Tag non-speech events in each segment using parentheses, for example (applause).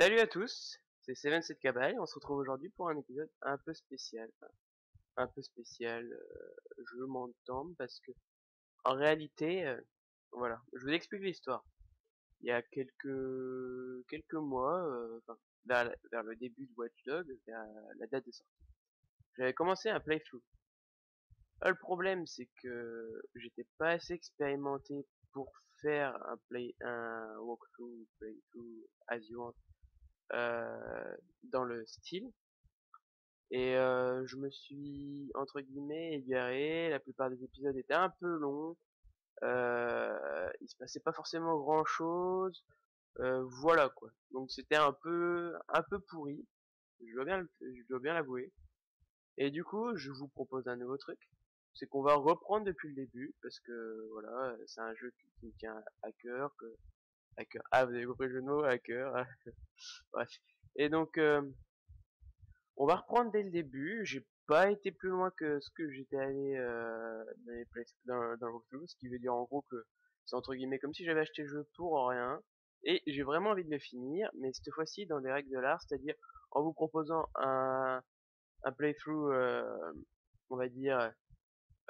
Salut à tous, c'est Seven 7 Cabal, on se retrouve aujourd'hui pour un épisode un peu spécial. Un peu spécial, euh, je m'entends parce que en réalité, euh, voilà, je vous explique l'histoire. Il y a quelques quelques mois, euh, vers, le début de Watch Dogs, vers la date de sortie, j'avais commencé un playthrough. le problème, c'est que j'étais pas assez expérimenté pour faire un play un walkthrough, playthrough as you want dans le style. Et euh, je me suis entre guillemets égaré. La plupart des épisodes étaient un peu longs. Euh, il se passait pas forcément grand chose. Euh, voilà quoi. Donc c'était un peu un peu pourri. Je dois bien je dois bien l'avouer. Et du coup, je vous propose un nouveau truc. C'est qu'on va reprendre depuis le début parce que voilà, c'est un jeu qui, me tient à cœur que hacker. Ah, vous avez compris le jeu hacker. (laughs) Bref. Et donc, euh, on va reprendre dès le début. J'ai pas été plus loin que ce que j'étais allé euh, dans, les dans, dans le walkthrough, ce qui veut dire en gros que c'est entre guillemets comme si j'avais acheté le jeu pour rien. Et j'ai vraiment envie de le finir, mais cette fois-ci dans des règles de l'art, c'est-à-dire en vous proposant un, un playthrough, euh, on va dire,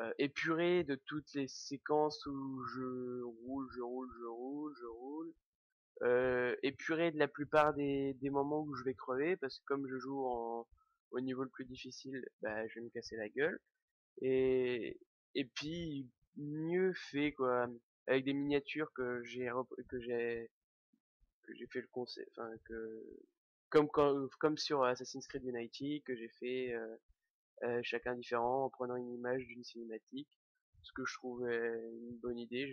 euh, épuré de toutes les séquences où je roule, je roule, je roule, je roule. Euh, épuré de la plupart des, moments où je vais crever parce que comme je joue en, au niveau le plus difficile, bah, je vais me casser la gueule. Et, et puis mieux fait quoi, avec des miniatures que j'ai que j'ai que j'ai fait le conseil, que comme comme sur Assassin's Creed Unity que j'ai fait euh, euh, chacun différent en prenant une image d'une cinématique, ce que je trouvais une bonne idée.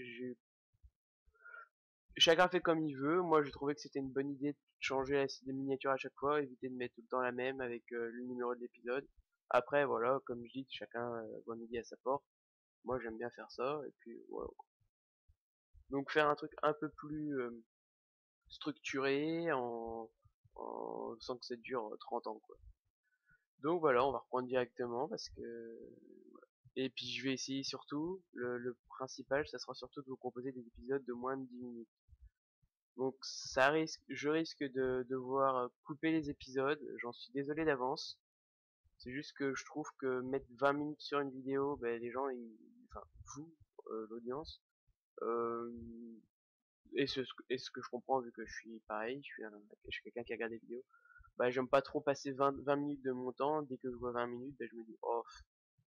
Chacun fait comme il veut. Moi, j'ai trouvé que c'était une bonne idée de changer la miniature à chaque fois, éviter de mettre tout le temps la même avec euh, le numéro de l'épisode. Après, voilà, comme je dis, chacun euh, voit midi à sa porte. Moi, j'aime bien faire ça, et puis voilà. Donc faire un truc un peu plus euh, structuré, en, en, sans que ça dure 30 ans, quoi. Donc voilà, on va reprendre directement parce que et puis je vais essayer surtout le, principal, ça sera surtout de vous proposer des épisodes de moins de 10 minutes. Donc ça risque, je risque de devoir couper les épisodes, j'en suis désolé d'avance. C'est juste que je trouve que mettre 20 minutes sur une vidéo, ben, les gens, ils, enfin vous, euh, l'audience, euh, et, ce, et ce que je comprends vu que je suis pareil, je suis, un, suis quelqu'un qui regarde des vidéos, bah j'aime pas trop passer 20, 20 minutes de mon temps, dès que je vois 20 minutes, bah, je me dis oh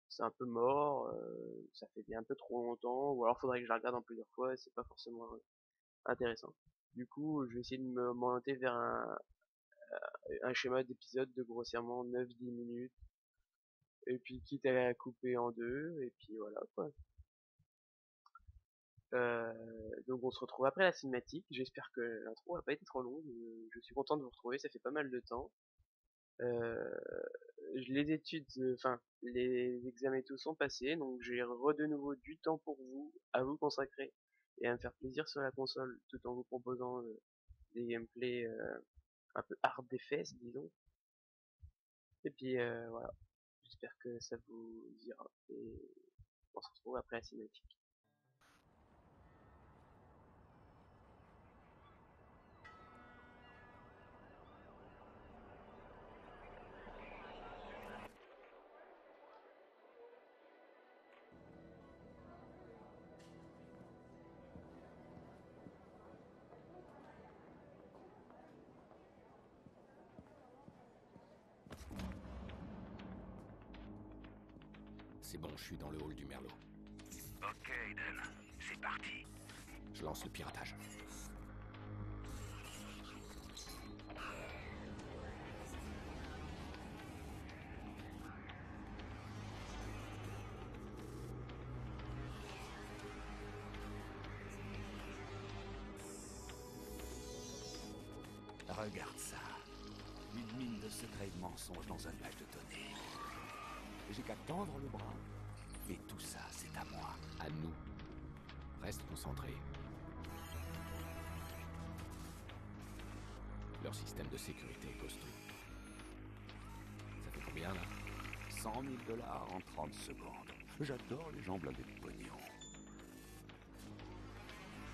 c'est un peu mort, euh, ça fait un peu trop longtemps, ou alors faudrait que je la regarde en plusieurs fois, c'est pas forcément intéressant. Du coup, je vais essayer de me m'orienter vers un, euh, un schéma d'épisode de grossièrement 9-10 minutes, et puis quitte à couper en deux, et puis voilà quoi. Euh, donc on se retrouve après la cinématique. J'espère que l'intro n'a pas été trop longue. Je, suis content de vous retrouver, ça fait pas mal de temps. Euh, les études, enfin les examens et tout sont passés, donc j'ai re de nouveau du temps pour vous, à vous consacrer et à me faire plaisir sur la console, tout en vous proposant euh, des gameplays euh, un peu hard des fesses, disons. Et puis voilà, j'espère que ça vous ira et on se retrouve après la cinématique. C'est bon, je suis dans le hall du Merlot. Ok, Aiden. C'est parti. Je lance le piratage. Regarde ça. Une mine de secrets de mensonges dans un nuage de données. J'ai qu'à tendre le bras. Et tout ça, c'est à moi. À nous. Reste concentré. Leur système de sécurité est costaud. Ça fait combien là? 100 000 dollars en 30 secondes. J'adore les gens blindés de pognon.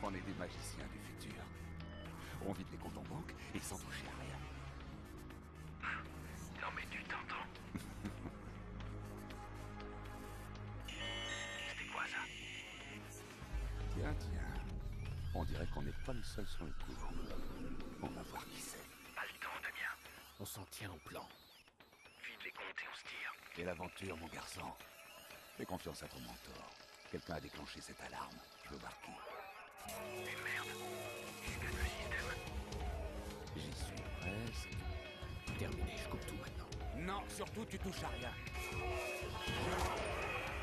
On est des magiciens du futur. On vide les comptes en banque et sans toucher à rien. Tiens, tiens. On dirait qu'on n'est pas le seul sur le coup. On va voir qui c'est. Pas le temps, Damien. On s'en tient au plan. Vide les comptes et on se tire. Et l'aventure, mon garçon. Fais confiance à ton mentor. Quelqu'un a déclenché cette alarme. Je veux voir qui? Mais merde. Jusqu'à le système. J'y suis presque. Terminé, je coupe tout maintenant. Non, surtout tu touches à rien.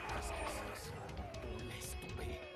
Qu'est-ce que c'est ça On laisse tomber.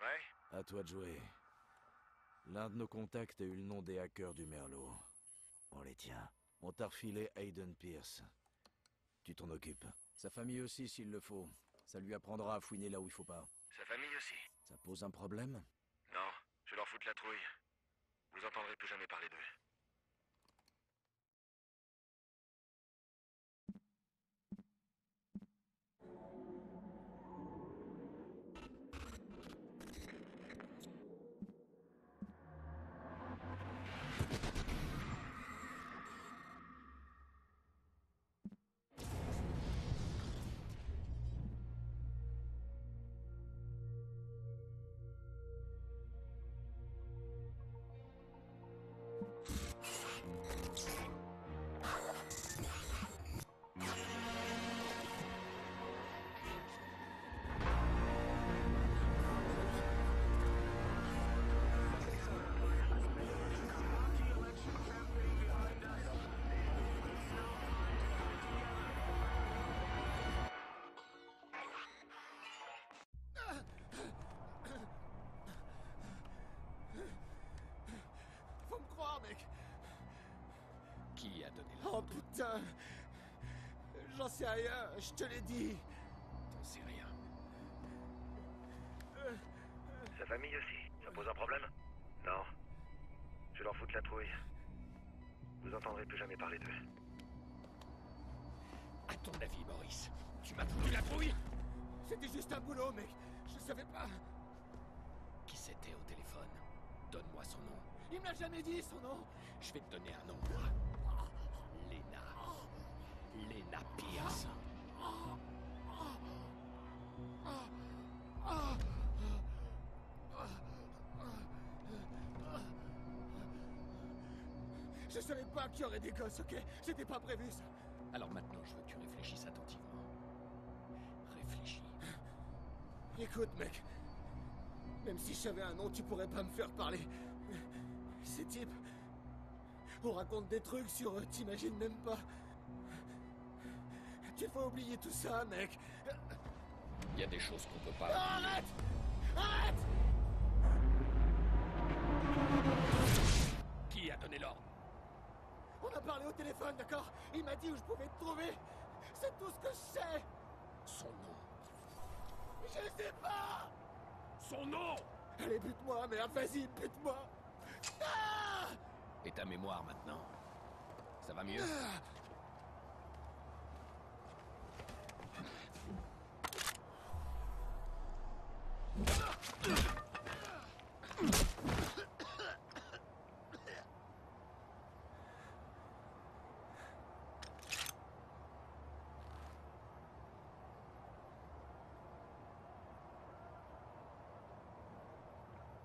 Ouais à toi de jouer. L'un de nos contacts a eu le nom des hackers du Merlot. On les tient. On t'a refilé Hayden Pierce. Tu t'en occupes. Sa famille aussi, s'il le faut. Ça lui apprendra à fouiner là où il faut pas. Sa famille aussi. Ça pose un problème? Non, je leur foutre la trouille. Vous entendrez plus jamais parler d'eux. Mec Qui a donné Oh l'ordre putain J'en sais rien, je te l'ai dit T'en sais rien. Sa famille aussi, ça pose un problème Non. Je leur foutre la trouille. Vous entendrez plus jamais parler d'eux. À ton avis, Maurice, tu m'as foutu la trouille C'était juste un boulot, mec Je savais pas Qui c'était au téléphone? Donne-moi son nom. Il m'a jamais dit son nom Je vais te donner un nom. Lena. Lena Pierce. Je savais pas qu'il y aurait des gosses, ok? C'était pas prévu, ça Alors maintenant, je veux que tu réfléchisses attentivement. Réfléchis. Écoute, mec. Même si je savais un nom, tu pourrais pas me faire parler. Ces types... On raconte des trucs sur eux, t'imagines même pas. Tu faut oublier tout ça, mec. Il y a des choses qu'on peut pas. Arrête Arrête Qui a donné l'ordre? On a parlé au téléphone, d'accord? Il m'a dit où je pouvais te trouver. C'est tout ce que je sais. Son nom. Je sais pas Son nom Allez, bute-moi, merde, vas-y, bute-moi Et ta mémoire maintenant Ça va mieux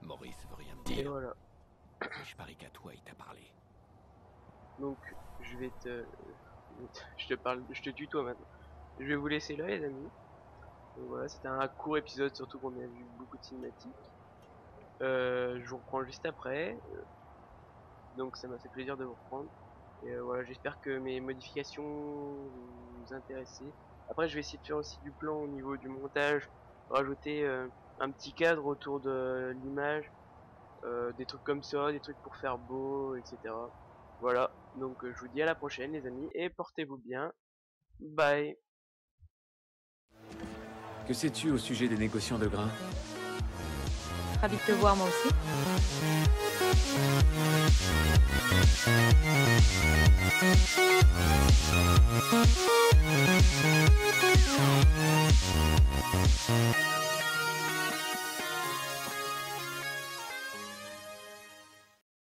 Maurice veut rien me dire. Je parie qu'à toi, il t'a parlé. Donc, je vais te... Je te parle... Je te tutoie maintenant. Je vais vous laisser là, les amis. Voilà, c'était un court épisode, surtout qu'on a vu beaucoup de cinématiques. Euh, je vous reprends juste après. Euh, Donc ça m'a fait plaisir de vous reprendre. Et euh, voilà, j'espère que mes modifications vous intéressaient. Après, je vais essayer de faire aussi du plan au niveau du montage, rajouter un petit cadre autour de l'image, euh, des trucs comme ça, des trucs pour faire beau, etc. Voilà, donc euh, je vous dis à la prochaine les amis, et portez-vous bien. Bye Que sais-tu au sujet des négociants de grains? Ravi de te voir moi aussi.